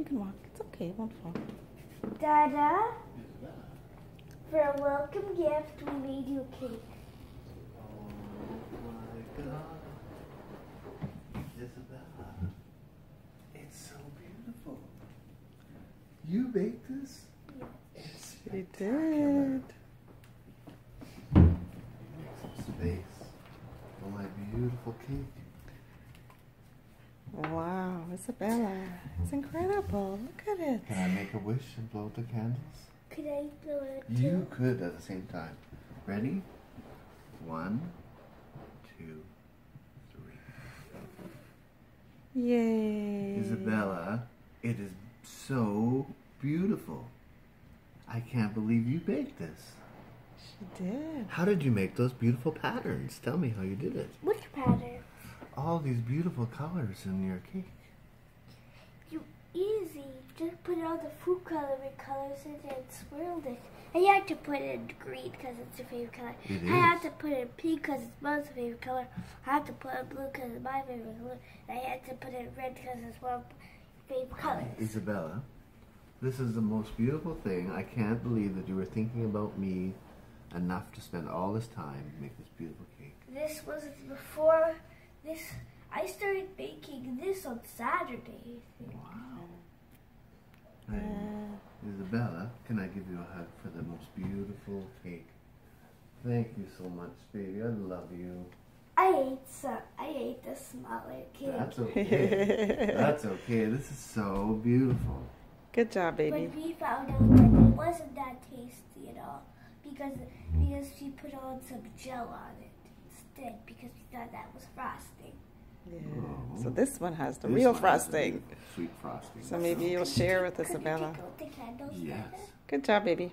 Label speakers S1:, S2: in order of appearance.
S1: You can walk. It's okay. It won't fall.
S2: Dada, for a welcome gift, we made you a cake.
S3: Oh my god. Isabella. It's so beautiful. You baked this? It's
S1: She
S3: spectacular.
S1: did.
S3: Make some space for my beautiful cake.
S1: Wow, Isabella. It's incredible. Look at it.
S3: Can I make a wish and blow out the candles?
S2: Could I blow it
S3: You could at the same time. Ready? One, two, three.
S1: Yay.
S3: Isabella, it is so beautiful. I can't believe you baked this.
S1: She did.
S3: How did you make those beautiful patterns? Tell me how you did it.
S2: Which pattern?
S3: All these beautiful colors in your cake.
S2: Easy. Just put all the food coloring colors in there and swirled it. And you had to put it in green because it's your favorite color.
S3: It
S2: I had to put it in pink because it's mom's favorite color. I had to put it in blue because it's my favorite color. And I had to put it in red because it's mom's favorite color.
S3: Isabella, this is the most beautiful thing. I can't believe that you were thinking about me enough to spend all this time to make this beautiful cake.
S2: This was before this. I started baking this on Saturday.
S3: Wow. And Isabella, can I give you a hug for the most beautiful cake? Thank you so much, baby. I love you.
S2: I ate some. I ate the smaller cake.
S3: That's okay. That's okay. This is so beautiful.
S1: Good job, baby.
S2: But we found out that it wasn't that tasty at all because because she put on some gel on it instead because we thought that was frosting.
S1: Yeah. So this one has the
S3: This
S1: real
S3: one has the
S1: frosting.
S3: Sweet frosting.
S1: So maybe you'll share with
S2: Could we
S1: Isabella.
S2: the candles?
S3: Yes.
S1: Good job, baby.